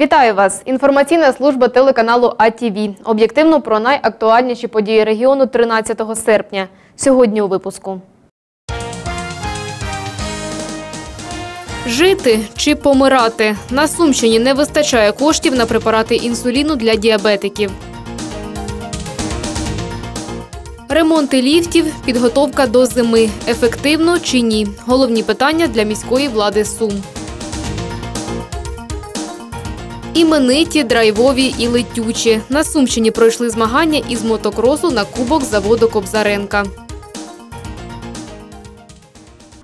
Вітаю вас! Інформаційна служба телеканалу АТВ. Об'єктивно про найактуальніші події регіону 13 серпня. Сьогодні у випуску. Жити чи помирати? На Сумщині не вистачає коштів на препарати інсуліну для діабетиків. Ремонти ліфтів, підготовка до зими. Ефективно чи ні? Головні питання для міської влади Сум. Імениті, драйвові і летючі. На Сумщині пройшли змагання із мотокросу на кубок заводу Кобзаренка.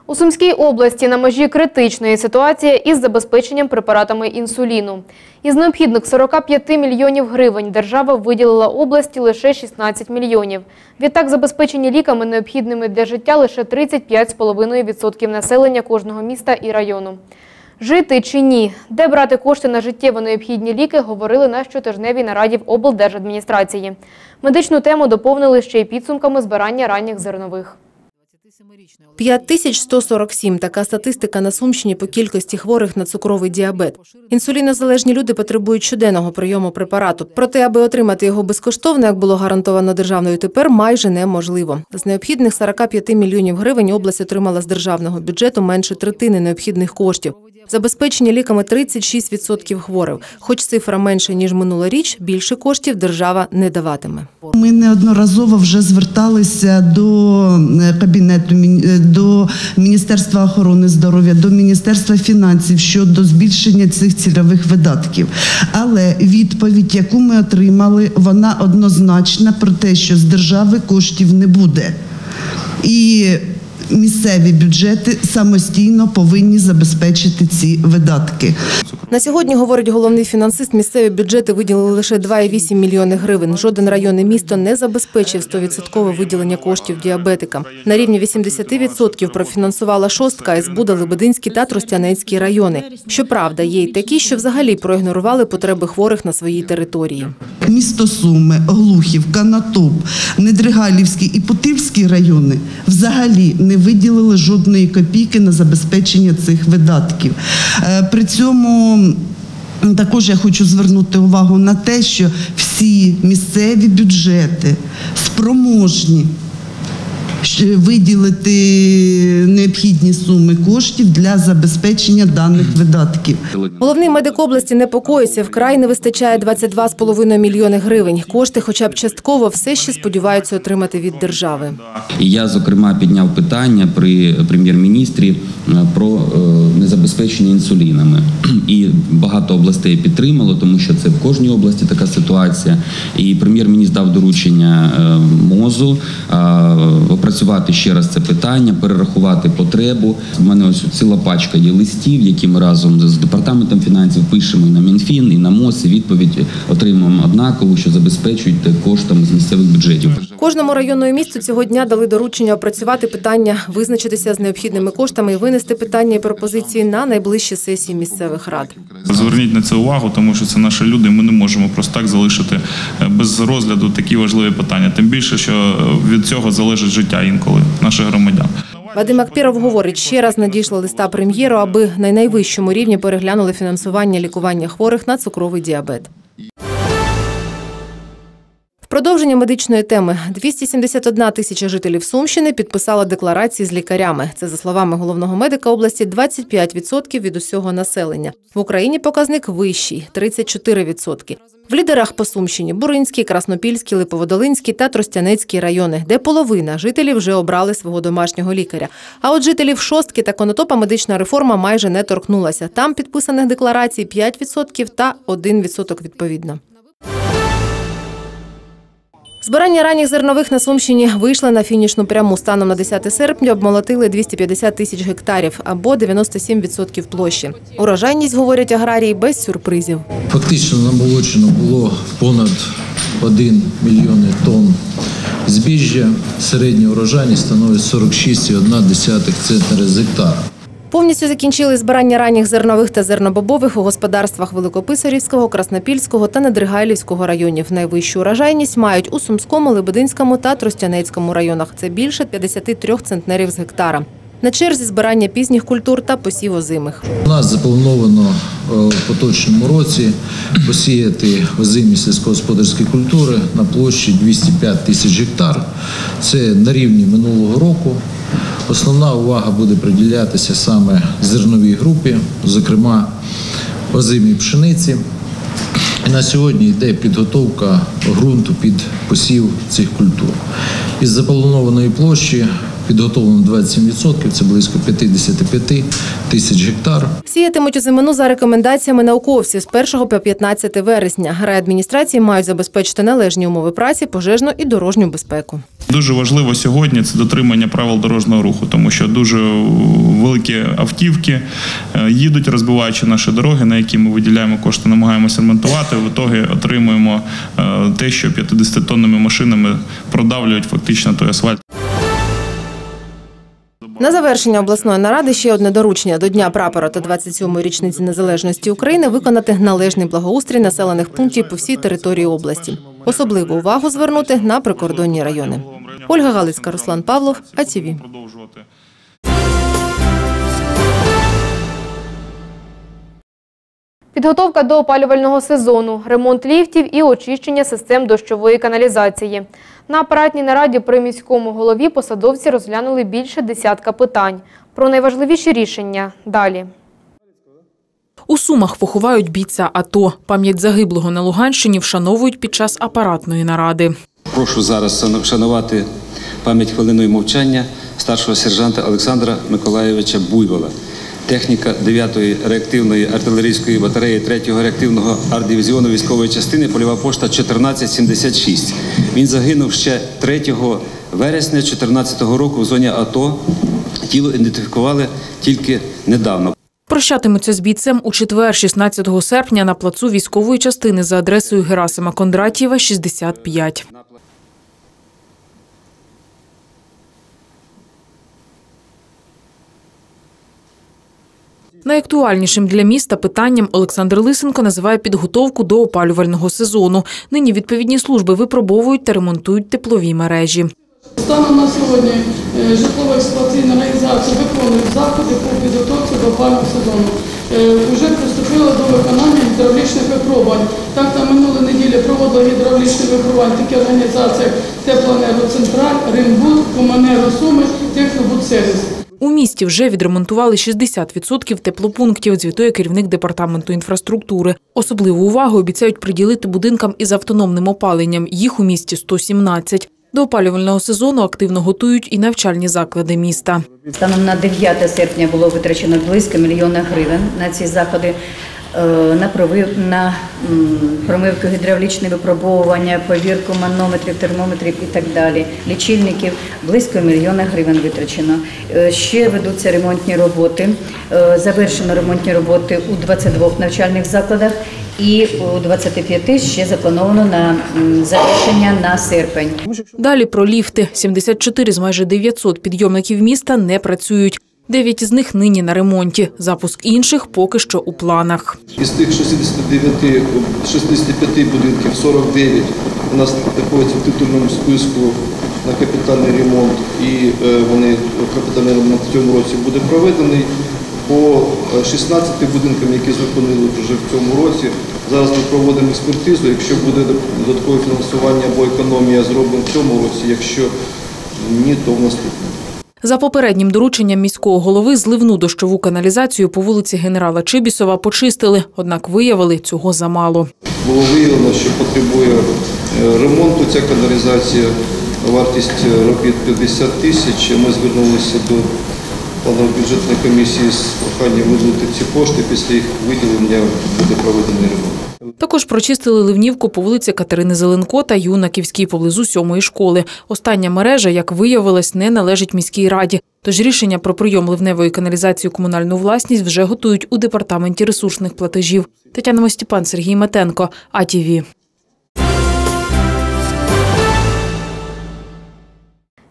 У Сумській області на межі критичної ситуації із забезпеченням препаратами інсуліну. Із необхідних 45 мільйонів гривень держава виділила області лише 16 мільйонів. Відтак забезпечені ліками необхідними для життя лише 35,5% населення кожного міста і району. Жити чи ні? Де брати кошти на життєво необхідні ліки, говорили на щотижневій нараді в облдержадміністрації. Медичну тему доповнили ще й підсумками збирання ранніх зернових. 5147 – така статистика на Сумщині по кількості хворих на цукровий діабет. Інсулінозалежні люди потребують щоденного прийому препарату. Проте, аби отримати його безкоштовно, як було гарантовано державною, тепер майже неможливо. З необхідних 45 мільйонів гривень область отримала з державного бюджету менше третини необхідних коштів. Забезпечені ліками 36% хворих. Хоч цифра менша, ніж минулоріч, більше коштів держава не даватиме. Ми неодноразово вже зверталися до е, кабінету е, до Міністерства охорони здоров'я, до Міністерства фінансів щодо збільшення цих цільових видатків. Але відповідь, яку ми отримали, вона однозначна про те, що з держави коштів не буде. І місцеві бюджети самостійно повинні забезпечити ці видатки. На сьогодні, говорить головний фінансист, місцеві бюджети виділили лише 2,8 мільйони гривень. Жоден район і місто не забезпечив 100% виділення коштів діабетикам. На рівні 80% профінансувала шостка, СБУ, Лебединський та Тростянецький райони. Щоправда, є й такі, що взагалі проігнорували потреби хворих на своїй території. Місто Суми, Глухів, Канатоп, Недригалівський і Путивський райони взагалі не виділили жодної копійки на забезпечення цих видатків. Е, При цьому також я хочу звернути увагу на те, що всі місцеві бюджети спроможні виділити необхідні суми коштів для забезпечення даних видатків. Головний медик області непокоїться. Вкрай не вистачає 22,5 мільйони гривень. Кошти, хоча б частково, все ще сподіваються отримати від держави. І я, зокрема, підняв питання при прем'єр-міністрі е, про е, незабезпечення інсулінами. І багато областей підтримало, тому що це в кожній області така ситуація. І прем'єр-міністр дав доручення е, МОЗу е, ще раз це питання, перерахувати потребу. У мене ось ціла пачка є листів, які ми разом з департаментом фінансів пишемо і на Мінфін, і на МОЗ. І відповідь отримуємо однакову, що забезпечують коштами з місцевих бюджетів. Кожному районному місту цього дня дали доручення опрацювати питання, визначитися з необхідними коштами і винести питання і пропозиції на найближчі сесії місцевих рад. Зверніть на це увагу, тому що це наші люди. Ми не можемо просто так залишити е, без розгляду такі важливі питання. Тим більше, що е, від цього залежить життя інколи наших громадян. Вадим Акпіров говорить, ще раз надійшла листа прем'єру, аби на найвищому рівні переглянули фінансування лікування хворих на цукровий діабет. Продовження медичної теми 271 тисяча жителів Сумщини підписала декларації з лікарями. Це за словами головного медика області 25% від усього населення. В Україні показник вищий 34%. В лідерах по Сумщині Буринський, Краснопільський, Липоводолинський та Тростянецький райони, де половина жителів вже обрали свого домашнього лікаря. А от жителів Шостки та Конотопа медична реформа майже не торкнулася. Там підписаних декларацій 5% та 1% відповідно. Збирання ранніх зернових на Сумщині вийшли на фінішну пряму. Станом на 10 серпня обмолотили 250 тисяч гектарів або 97% площі. Урожайність, говорять аграрії, без сюрпризів. Фактично намолочено було понад 1 мільйон тонн збіжжя. Середня урожайність становить 46,1 центнера з гектара. Повністю закінчили збирання ранніх зернових та зернобобових у господарствах Великописарівського, Краснопільського та Недригайлівського районів. Найвищу урожайність мають у Сумському, Лебединському та Тростянецькому районах. Це більше 53 центнерів з гектара. На черзі збирання пізніх культур та посів озимих. У нас заплановано в поточному році посіяти озимі сільськогосподарські культури на площі 205 тисяч гектар. Це на рівні минулого року. Основна увага буде приділятися саме зерновій групі, зокрема озимій пшениці. І на сьогодні йде підготовка ґрунту під посів цих культур. Із запланованої площі підготовлено 27%, це близько 55 тисяч гектар. Сіятимуть озимину за рекомендаціями науковців з 1 по 15 вересня. Райадміністрації мають забезпечити належні умови праці, пожежну і дорожню безпеку. Дуже важливо сьогодні це дотримання правил дорожнього руху, тому що дуже великі автівки е, їдуть, розбиваючи наші дороги, на які ми виділяємо кошти, намагаємося ремонтувати. В ітогі отримуємо е, те, що 50-тонними машинами продавлюють фактично той асфальт. На завершення обласної наради ще одне доручення до Дня прапора та 27-ї річниці незалежності України виконати належний благоустрій населених пунктів по всій території області. Особливу увагу звернути на прикордонні райони. Ольга Галицька, Руслан Павлов, АТВ. Продовжувати. Підготовка до опалювального сезону, ремонт ліфтів і очищення систем дощової каналізації. На апаратній нараді при міському голові посадовці розглянули більше десятка питань. Про найважливіші рішення далі. У Сумах поховають бійця АТО. Пам'ять загиблого на Луганщині вшановують під час апаратної наради. Прошу зараз вшанувати пам'ять хвилиною мовчання старшого сержанта Олександра Миколайовича Буйвола, техніка 9-ї реактивної артилерійської батареї 3-го реактивного арт-дивізіону військової частини польова пошта 1476. Він загинув ще 3 вересня 2014 року в зоні АТО. Тіло ідентифікували тільки недавно. Прощатимуться з бійцем у четвер, 16 серпня, на плацу військової частини за адресою Герасима Кондратєва, 65. Найактуальнішим для міста питанням Олександр Лисенко називає підготовку до опалювального сезону. Нині відповідні служби випробовують та ремонтують теплові мережі. Станом на сьогодні е, житлово-експлуатаційна організація виконує заходи по підготовці до опалювального сезону. Е, Уже приступила до виконання гідравлічних випробувань. Так, на минулій неділі проводила гідравлічні випробування такі організації, як Теплоенергоцентраль, Римбуд, Команеро Суми, Технобудсервіс. У місті вже відремонтували 60% теплопунктів, звітує керівник департаменту інфраструктури. Особливу увагу обіцяють приділити будинкам із автономним опаленням. Їх у місті 117. До опалювального сезону активно готують і навчальні заклади міста. Станом на 9 серпня було витрачено близько мільйона гривень на ці заходи. Е, На провив на промивку гідравлічне випробовування, повірку манометрів, термометрів і так далі. Лічильників близько мільйона гривень витрачено. Е, Ще ведуться ремонтні роботи. Е, Завершено ремонтні роботи у 22 навчальних закладах і у 25 ще заплановано на завершення на серпень. Далі про ліфти. 74 з майже 900 підйомників міста не працюють. Дев'ять з них нині на ремонті. Запуск інших поки що у планах. Із тих 69, 65 будинків 49 у нас знаходяться в титульному списку на капітальний ремонт, і е, вони капітальний ремонт в цьому році буде проведений. По е, 16 будинкам, які зупинили вже в цьому році, зараз ми проводимо експертизу. Якщо буде додаткове фінансування або економія, зробимо в цьому році. Якщо ні, то в наступному. За попереднім дорученням міського голови зливну дощову каналізацію по вулиці генерала Чибісова почистили, однак виявили цього замало. Було виявлено, що потребує е, ремонту ця каналізація. Вартість е, робіт 50 тисяч. Ми звернулися до планово-бюджетної комісії з проханням виділити ці кошти. Після їх виділення буде проведений ремонт. Також прочистили ливнівку по вулиці Катерини Зеленко та Юнаківській поблизу сьомої школи. Остання мережа, як виявилось, не належить міській раді. Тож рішення про прийом ливневої каналізації у комунальну власність вже готують у департаменті ресурсних платежів. Тетяна Мостіпан, Сергій Метенко, АТВ.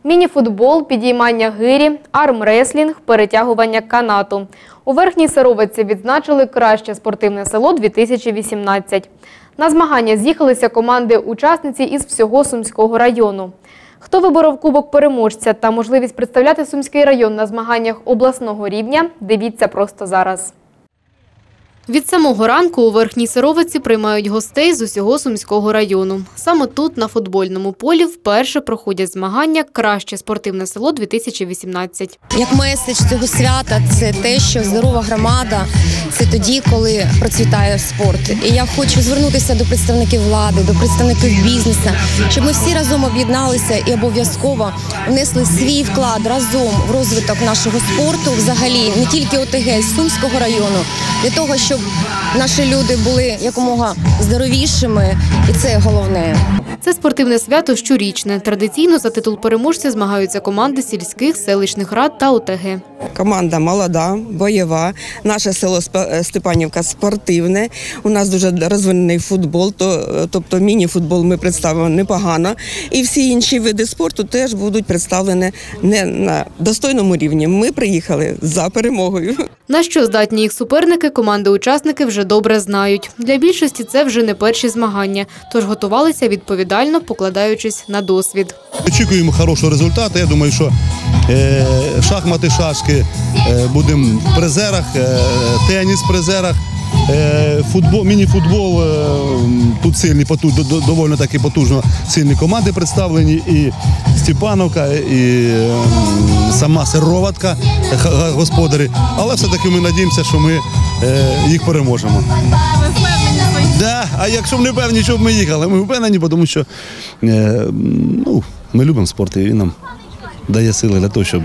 Мініфутбол, підіймання гирі, армреслінг, перетягування канату. У верхній Саровиці відзначили краще спортивне село 2018. На змагання з'їхалися команди-учасниці із всього Сумського району. Хто виборов кубок переможця та можливість представляти Сумський район на змаганнях обласного рівня, дивіться просто зараз. Від самого ранку у Верхній Сировиці приймають гостей з усього Сумського району. Саме тут, на футбольному полі, вперше проходять змагання «Краще спортивне село 2018». Як меседж цього свята, це те, що здорова громада це тоді, коли процвітає спорт. І я хочу звернутися до представників влади, до представників бізнесу, щоб ми всі разом об'єдналися і обов'язково внесли свій вклад разом в розвиток нашого спорту, взагалі не тільки ОТГ Сумського району, для того, щоб наші люди були якомога здоровішими, і це головне. Це спортивне свято щорічне. Традиційно за титул переможця змагаються команди сільських, селищних рад та ОТГ. Команда молода, бойова. Наше село Степанівка спортивне. У нас дуже розвинений футбол, тобто міні-футбол ми представимо непогано. І всі інші види спорту теж будуть представлені не на достойному рівні. Ми приїхали за перемогою. На що здатні їх суперники, команди-учасники вже добре знають. Для більшості це вже не перші змагання, тож готувалися відповідально, покладаючись на досвід. Очікуємо хорошого результату. Я думаю, що е, шахмати, шашки е, будемо в призерах, е, теніс в призерах. Е, футбол, міні-футбол е, тут сильні, поту, до- до- доволі таки потужно сильні команди представлені. І Степановка, і сама Сироватка, е, господарі. Але все-таки ми надіємося, що ми їх переможемо. Да, а якщо б не певні, щоб ми їхали, ми впевнені, тому що ну, ми любимо спорт і він нам дає сили для того, щоб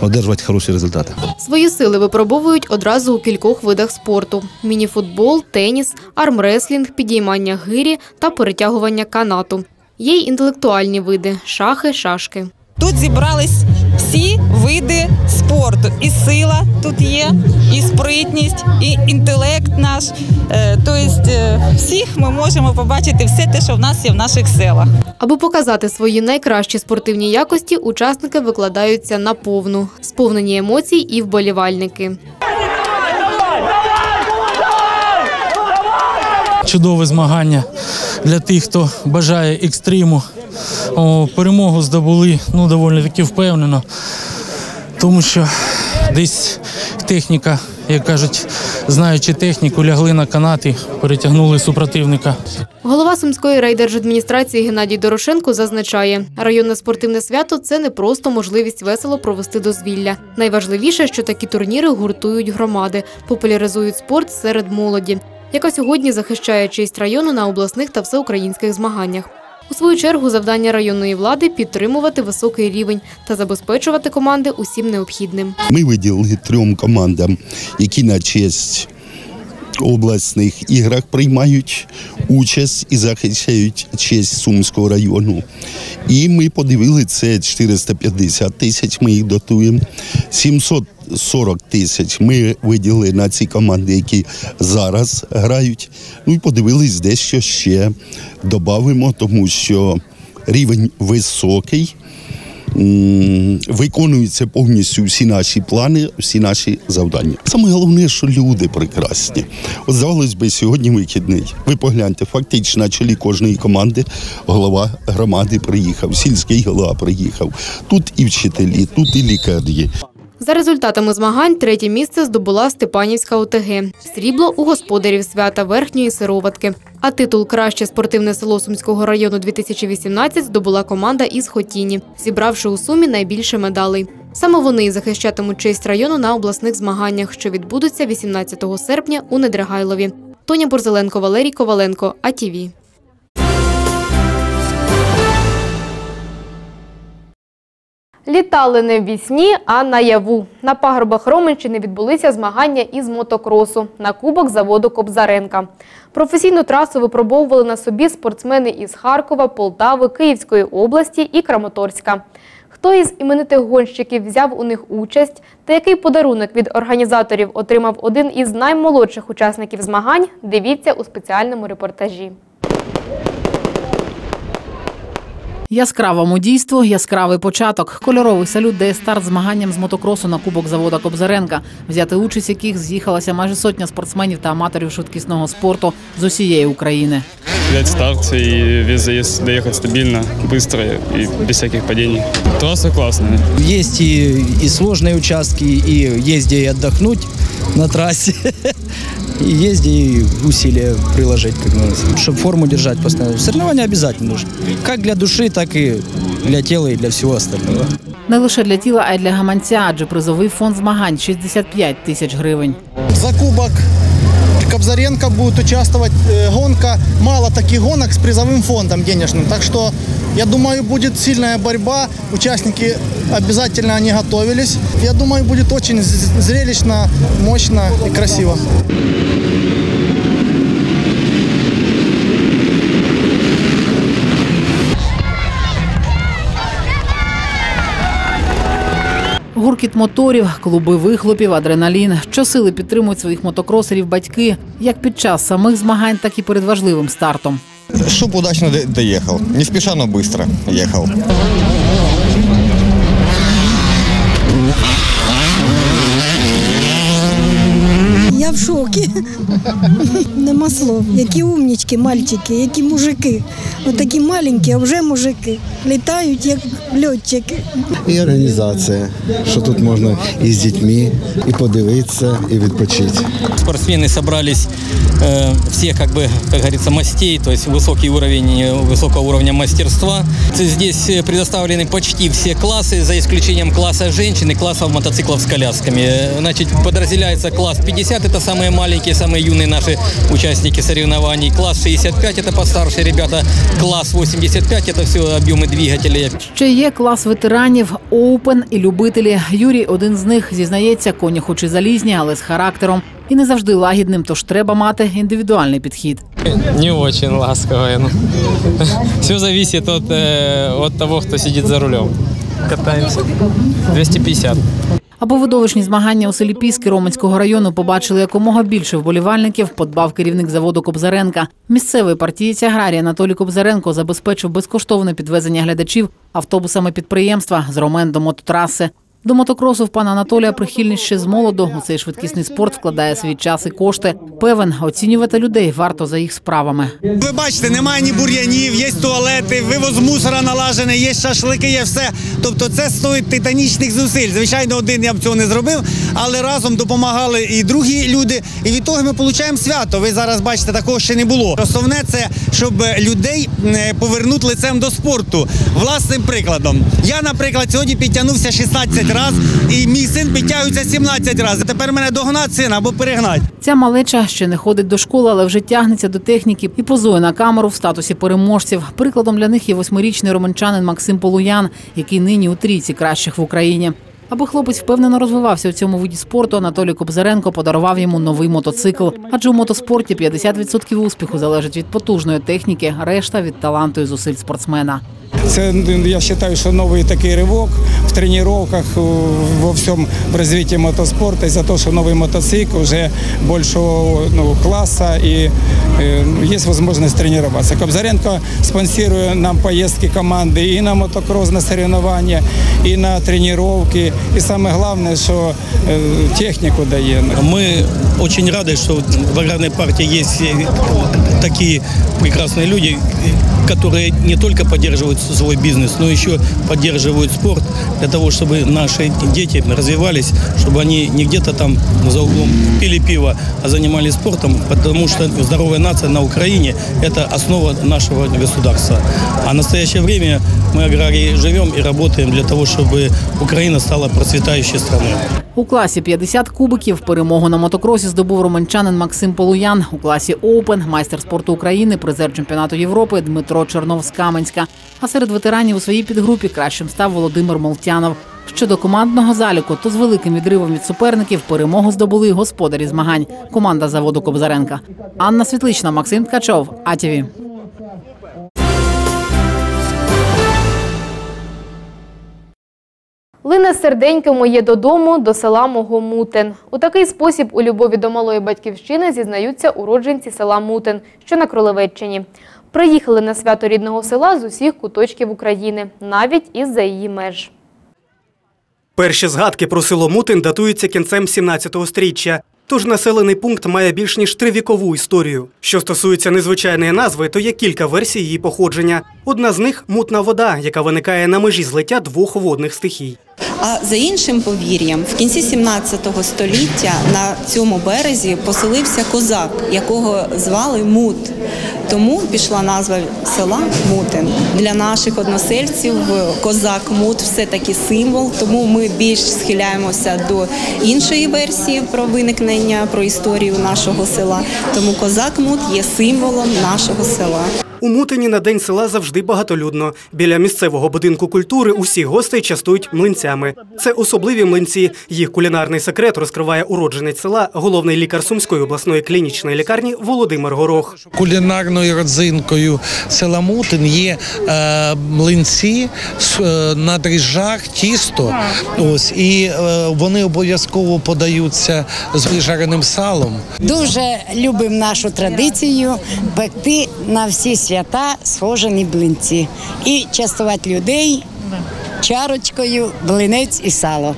одержувати хороші результати. Свої сили випробовують одразу у кількох видах спорту: мініфутбол, теніс, армреслінг, підіймання гирі та перетягування канату. Є й інтелектуальні види шахи, шашки. Тут зібрались всі види спорту. І сила тут є, і спритність, і інтелект наш. Е, Тобто е, всіх ми можемо побачити все те, що в нас є в наших селах. Аби показати свої найкращі спортивні якості, учасники викладаються на повну, сповнені емоцій і вболівальники. чудове змагання для тих, хто бажає екстриму. О, перемогу здобули ну, доволі таки впевнено, тому що десь техніка, як кажуть, знаючи техніку, лягли на канати, перетягнули супротивника. Голова Сумської райдержадміністрації Геннадій Дорошенко зазначає, районне спортивне свято це не просто можливість весело провести дозвілля. Найважливіше, що такі турніри гуртують громади, популяризують спорт серед молоді, яка сьогодні захищає честь району на обласних та всеукраїнських змаганнях. У свою чергу завдання районної влади підтримувати високий рівень та забезпечувати команди усім необхідним. Ми виділили трьом командам, які на честь обласних іграх приймають участь і захищають честь Сумського району. І ми подивили це 450 тисяч. Ми їх дотуємо. 740 тисяч ми виділили на ці команди, які зараз грають. Ну і подивились, дещо ще додамо, тому що рівень високий. Виконуються повністю всі наші плани, всі наші завдання. Саме головне, що люди прекрасні. От здавалось би, сьогодні вихідний. Ви погляньте, фактично на чолі кожної команди голова громади приїхав, сільський голова приїхав. Тут і вчителі, тут і лікарі. За результатами змагань третє місце здобула Степанівська ОТГ. Срібло у господарів свята Верхньої Сироватки. А титул Краще спортивне село Сумського району 2018 здобула команда із Хотіні, зібравши у сумі найбільше медалей. Саме вони захищатимуть честь району на обласних змаганнях, що відбудуться 18 серпня у Недригайлові. Тоня Борзеленко, Валерій Коваленко, АТВ. Літали не в вісні, а наяву. На пагорбах Роменщини відбулися змагання із мотокросу на кубок заводу Кобзаренка. Професійну трасу випробовували на собі спортсмени із Харкова, Полтави, Київської області і Краматорська. Хто із іменитих гонщиків взяв у них участь та який подарунок від організаторів отримав один із наймолодших учасників змагань, дивіться у спеціальному репортажі. Яскравому дійству, яскравий початок. Кольоровий салют дає старт змаганням з мотокросу на кубок завода Кобзаренка, взяти участь в яких з'їхалася майже сотня спортсменів та аматорів швидкісного спорту з усієї України. взять старт и весь заезд доехать стабильно, быстро и без всяких падений. Трасса классная. Есть и, и сложные участки, и есть где и отдохнуть. на трассе. И езди, и усилия приложить, как говорится, чтобы форму держать постоянно. Соревнования обязательно нужны. Как для души, так и для тела и для всего остального. Не лише для тіла, а й для гаманця, адже призовий фонд змагань 65 тисяч гривень. За кубок Кобзаренко будет участвовать. Э, Гонка, мало таких гонок с призовым фондом денежным. Так что, я думаю, будет сильная борьба. Участники обязательно они готовились. Я думаю, будет очень з- зрелищно, мощно и красиво. Гуркіт моторів, клуби вихлопів, адреналін. Щосили підтримують своїх мотокросерів батьки як під час самих змагань, так і перед важливим стартом. Чтоб удачно доїхав. Не спішано но быстро ехал. Я в шокі. Нема слов. Які умнічки, мальчики, які мужики. Отакі маленькі, а вже мужики. Літають як льотчики. І організація, що тут можна і з дітьми, і подивитися, і відпочити. Спортсмены собрались э, все, как бы, как говорится, мастей, то есть высокий уровень, э, высокого уровня мастерства. Здесь э, предоставлены почти все классы, за исключением класса женщин и класса мотоциклов с колясками. Э, Значит, подразделяется класс 50, это самые маленькие, самые юные наши участники соревнований. Класс 65, это постарше ребята. Класс 85, это все объемы двигателей. Ще є клас ветеранів, оупен і любителі. Юрій один з них зізнається, коні хоч і залізні, але з характером і не завжди лагідним, тож треба мати індивідуальний підхід. Не очень ласковые. Ну. Все зависит от, э, от того, кто сидит за рулем. Катаемся. 250. Аби видовищні змагання у селі Піски Роменського району побачили якомога більше вболівальників, подбав керівник заводу Кобзаренка. Місцевий партієць аграрій Анатолій Кобзаренко забезпечив безкоштовне підвезення глядачів автобусами підприємства з Ромен до мототраси. До мотокросу в пана Анатолія прихильність ще з молоду. У цей швидкісний спорт вкладає свій час і кошти. Певен, оцінювати людей варто за їх справами. Ви бачите, немає ні бур'янів, є туалети, вивоз мусора налажений, є шашлики, є все. Тобто це стоїть титанічних зусиль. Звичайно, один я б цього не зробив, але разом допомагали і другі люди. І від того ми отримуємо свято. Ви зараз бачите, такого ще не було. Основне це, щоб людей е, повернути лицем до спорту. Власним прикладом. Я, наприклад, сьогодні підтягнувся 16 разів, і мій син підтягується 17 разів. Тепер мене догнати сина або перегнати. Ця малеча ще не ходить до школи, але вже тягнеться до техніки і позує на камеру в статусі переможців. Прикладом для них є восьмирічний романчанин Максим Полуян, який нині у трійці кращих в Україні. Аби хлопець впевнено розвивався у цьому виді спорту, Анатолій Кобзаренко подарував йому новий мотоцикл. Адже у мотоспорті 50% успіху залежить від потужної техніки, решта від таланту і зусиль спортсмена. Це я вважаю, що новий такий ривок в тренуваннях, во всьому в розвитку мотоспорту, за те, що новий мотоцикл вже більшого ну, класу і е, є можливість тренуватися. Кобзаренко спонсорує нам поїздки команди і на мотокрос, на соревновання, і на тренування. І саме головне, що е, техніку дає. Мы очень рады, что в аграрной партии есть э, такие прекрасные люди, которые не только поддерживают свой бизнес, но еще поддерживают спорт для того, чтобы наши дети развивались, чтобы они не где-то там за углом пили пиво, а занимались спортом, потому что здоровая нация на Украине – это основа нашего государства. А в настоящее время мы аграрии живем и работаем для того, чтобы Украина стала процветающей страной. У класі 50 кубиків перемогу на мотокросі здобув романчанин Максим Полуян. У класі Оупен майстер спорту України, призер чемпіонату Європи Дмитро Чернов з Каменська. А серед ветеранів у своїй підгрупі кращим став Володимир Молтянов. Щодо командного заліку, то з великим відривом від суперників перемогу здобули господарі змагань. Команда заводу Кобзаренка. Анна Світлична, Максим Ткачов, АТВ. Лине серденько моє додому до села мого Мутин. У такий спосіб у любові до малої батьківщини зізнаються уродженці села Мутин, що на Кролевеччині. Приїхали на свято рідного села з усіх куточків України, навіть із-за її меж. Перші згадки про село Мутин датуються кінцем 17-го стріччя. Тож населений пункт має більш ніж тривікову історію. Що стосується незвичайної назви, то є кілька версій її походження. Одна з них мутна вода, яка виникає на межі злиття двох водних стихій. А за іншим повір'ям, в кінці 17 століття на цьому березі поселився козак, якого звали Мут. Тому пішла назва села Мутин. Для наших односельців козак Мут все таки символ, тому ми більш схиляємося до іншої версії про виникнення, про історію нашого села. Тому козак Мут є символом нашого села. У Мутині на день села завжди багатолюдно. Біля місцевого будинку культури усіх гостей частують млинцями. Це особливі млинці. Їх кулінарний секрет розкриває уродженець села, головний лікар Сумської обласної клінічної лікарні Володимир Горох. Кулінарною родзинкою села Мутин є е, млинці е, на дріжджах, тісто. Ось і е, вони обов'язково подаються з вижареним салом. Дуже любимо нашу традицію пекти на всі свята схожені блинці і частувати людей чарочкою, блинець і сало.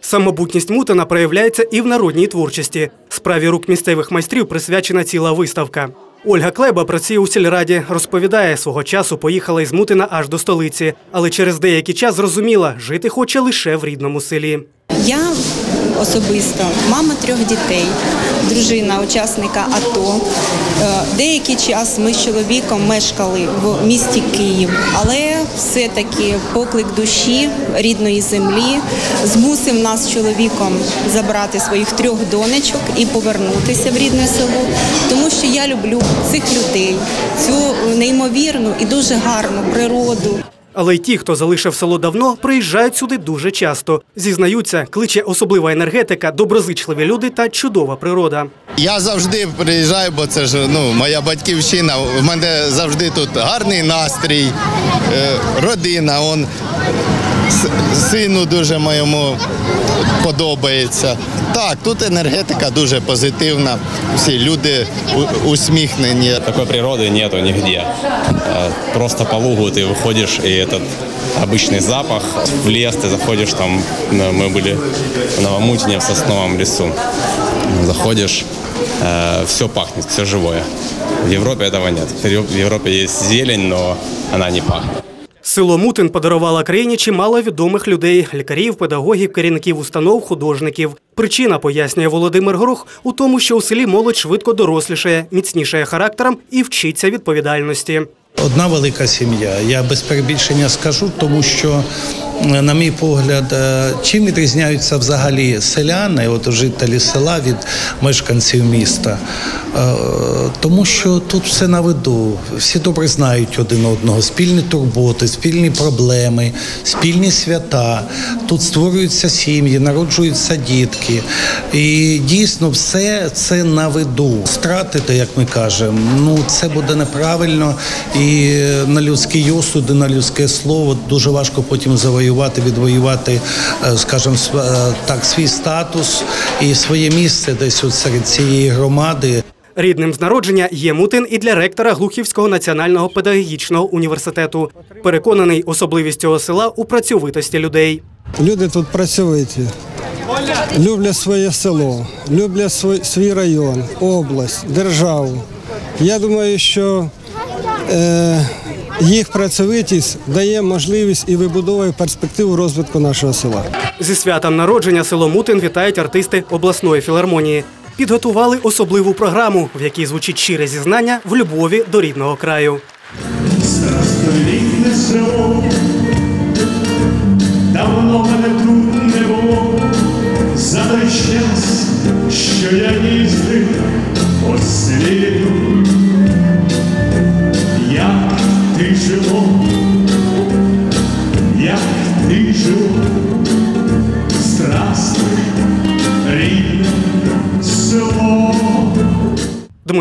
Самобутність Мутина проявляється і в народній творчості. Справі рук місцевих майстрів присвячена ціла виставка. Ольга Клеба працює у сільраді. Розповідає, свого часу поїхала із Мутина аж до столиці, але через деякий час зрозуміла, жити хоче лише в рідному селі. Я особисто мама трьох дітей, дружина учасника АТО. Е, Деякий час ми з чоловіком мешкали в місті Київ, але все-таки поклик душі рідної землі змусив нас з чоловіком забрати своїх трьох донечок і повернутися в рідне село, тому що я люблю цих людей, цю неймовірну і дуже гарну природу. Але й ті, хто залишив село давно, приїжджають сюди дуже часто. Зізнаються, кличе особлива енергетика, доброзичливі люди та чудова природа. Я завжди приїжджаю, бо це ж ну, моя батьківщина. У мене завжди тут гарний настрій, е, родина. Он, с- сину дуже моєму подобається. Так, тут енергетика дуже позитивна. Всі люди у- усміхнені. Такой природы нету нигде. Э, Просто по лугу ты выходишь, и этот обычный запах. В лес ты заходишь, там ну, мы были в Новомутине, в сосновом лесу. Все пахнет, все живое. В Европе этого нет. В Европе есть зелень, но она не пахнет. Село Мутин подарувало країні чимало відомих людей – лікарів, педагогів, керівників установ, художників. Причина, пояснює Володимир Горох, у тому, що у селі молодь швидко дорослішає, міцнішає характером і вчиться відповідальності. Одна велика сім'я. Я без перебільшення скажу, тому що, на мій погляд, е, чим відрізняються взагалі селяни, от жителі села від мешканців міста. Е, Тому що тут все на виду, всі добре знають один одного, спільні турботи, спільні проблеми, спільні свята. Тут створюються сім'ї, народжуються дітки. І дійсно все це на виду. Стратити, як ми кажемо, ну це буде неправильно. І на людський осуд, і на людське слово дуже важко потім завоювати, відвоювати, е, скажімо, е, так, свій статус і своє місце десь от серед цієї громади. Рідним з народження є Мутин і для ректора Глухівського національного педагогічного університету. Переконаний, особливість цього села у працьовитості людей. Люди тут працьовиті, люблять своє село, люблять свій, свій район, область, державу. Я думаю, що е, їх працьовитість дає можливість і вибудовує перспективу розвитку нашого села. Зі святом народження село Мутин вітають артисти обласної філармонії. Підготували особливу програму, в якій звучить щире зізнання в любові до рідного краю. Село, давно мене тут не було, за той час, що я їздив по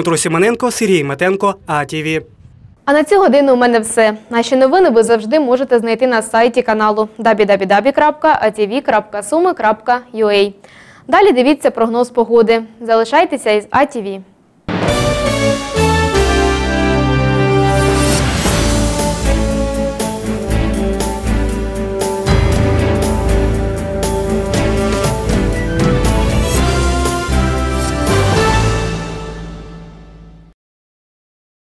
Дмитро Сімоненко, Сергій Метенко, АТВ. А на цю годину у мене все. Наші новини ви завжди можете знайти на сайті каналу www.atv.sumi.ua. Далі дивіться прогноз погоди. Залишайтеся із АТВ.